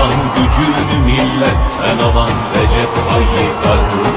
olan gücünü millet Sen olan Recep Tayyip Erdoğan.